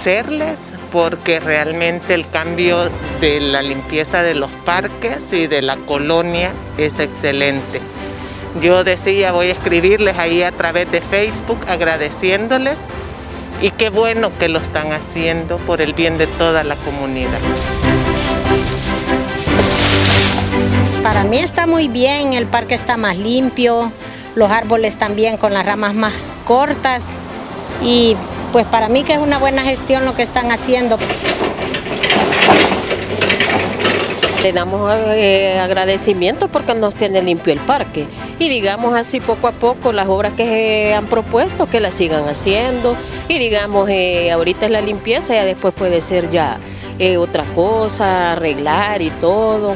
agradecerles porque realmente el cambio de la limpieza de los parques y de la colonia es excelente. Yo decía, voy a escribirles ahí a través de Facebook agradeciéndoles y qué bueno que lo están haciendo por el bien de toda la comunidad. Para mí está muy bien, el parque está más limpio, los árboles también con las ramas más cortas y pues para mí que es una buena gestión lo que están haciendo. Le damos eh, agradecimiento porque nos tiene limpio el parque y digamos así poco a poco las obras que han propuesto que las sigan haciendo y digamos eh, ahorita es la limpieza, ya después puede ser ya eh, otra cosa, arreglar y todo.